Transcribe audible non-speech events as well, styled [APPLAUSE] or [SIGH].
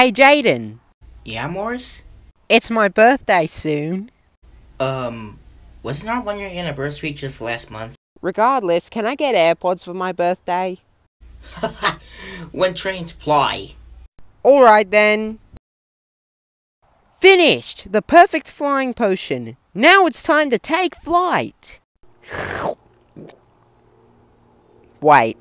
Hey Jaden, Yeah, Morris? it's my birthday soon. Um, wasn't our one year anniversary just last month? Regardless, can I get AirPods for my birthday? [LAUGHS] when trains fly. Alright then. Finished! The perfect flying potion. Now it's time to take flight. [LAUGHS] Wait,